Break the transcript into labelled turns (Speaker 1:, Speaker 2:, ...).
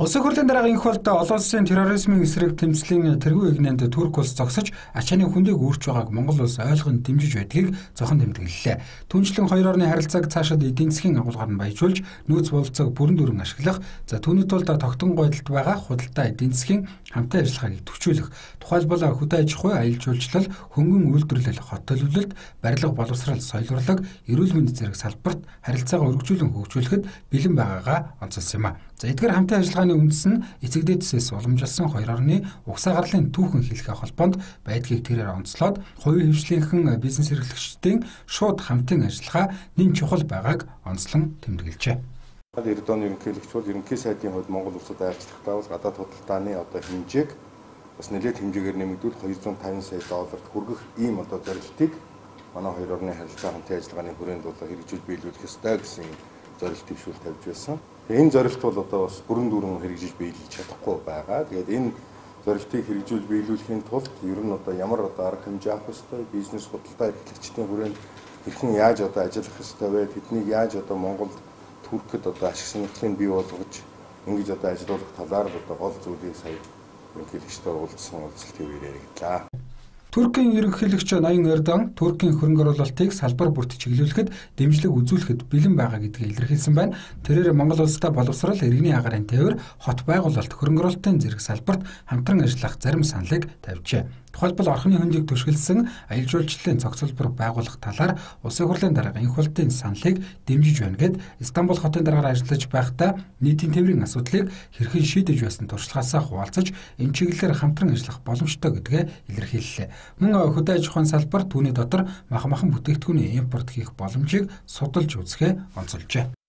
Speaker 1: Улсын хурлын дараагийн их болд олон улсын терроризмын эсрэг тэмцлийн тэргүй игнэнд Турк улс зогсож ачааны хүндээг үүрч байгааг Монгол улс ойлгон дэмжиж байдгийг зохон тэмдэглэлээ. Түүнчлэн хоёр орны харилцааг цаашид эдийн засгийн агуулгаар нь баяжуулж нөөц бололцоог бүрэн дүрэн ашиглах, за түүний тулд тогтон байдалд байгаа худалдаа эдийн засгийн хамтын ажиллагааг төвчүүлэх, тухайлбал хөдөө аж ахуй, аялал жуулчлал, хөнгөн үйлдвэрлэл, хот төлөвлөлт, барилга боловсрал, соёл урлаг, эрүүл мэндийн зэрэг салбарт харилцаагаа өргөжүүлэн хөгжүүлэхэд бэлэн байгаагаа онцолсон юм а. За эдгээр хамтын ажиллагааны үндэс нь эцэг дээдсээс уламжилсан хоёр орны угсаа гарлын түүхэн хэлхээ холбоонд байдгийг тэрээр онцлоод хувийн хвшлийнхэн бизнес эрхлэгчдийн шууд хамтын ажиллагаа нэн чухал байгааг онцлон тэмдэглэжээ.
Speaker 2: Эрдэнэ ерөнхийлөгч бол ерөнхий сайдын хувьд Монгол улсад айлчлахтаа бол гадаад худалдааны одоо хэмжээг бас нэлээд хэмжээгээр нэмэгдүүл 250 сая долларт хүргэх ийм одоо зорилтыг манай хоёр орны харилцаа хамтын ажиллагааны хүрээнд бол хэрэгжүүлж биелүүлэх ёстой гэсэн зорилт төвшүүл тавьж байсан. Энэ зорилт бол одоо бас бүрэн дүүрэн хэрэгжиж биелүүлж чадахгүй байгаа. Тэгээд энэ зорилтыг хэрэгжүүлж биелүүлэхийн тулд ер нь одоо ямар одоо арга хэмжээ авах ёстой, бизнес худалдаа эрхлэгчдийн хүрээнд хэрхэн яаж одоо ажиллах ёстой вэ? Тэднийг яаж одоо Монголд Туркэд одоо ашиг сонирхлыг бий болгож ингэж одоо ажиллах талаар одоо гол зүйлийг сая ерөнхийлөгчтэй уулзсан уулзалтын үеэр яригдлаа.
Speaker 1: Туркийн ерөнхийлөгч Ноён Эрдоган Туркийн хөрөнгө оруулалтыг салбар бүрт чиглүүлэхэд дэмжлэг үзүүлэхэд бэлэн байгаа гэдгийг илэрхийлсэн байна. Тэрээр Монгол улстай боловсрал иргэний агарын тээвэр хот байгуулалт хөрөнгө оруулалтын зэрэг салбарт хамтран ажиллах зарим саналыг тавьжээ. Тухайлбал орхны хөндийг түшгэлсэн аялал жуулчлалын цогцлбор байгуулах талаар Улсын хурлын дарга энх болтын саналыг дэмжиж байна гэд Стамбул хотын даргаар ажиллаж байхдаа нийтийн тээврийн асуудлыг хэрхэн шийдэж байсан туршлагаасаа хуваалцаж энэ чиглэлээр хамтран ажиллах боломжтой гэдгээ илэрхийллээ. Мөн хөдөө аж ахуйн салбар түүний дотор мах махан бүтээгдэхүүний импорт хийх боломжийг судалж үзэхээ онцолжээ.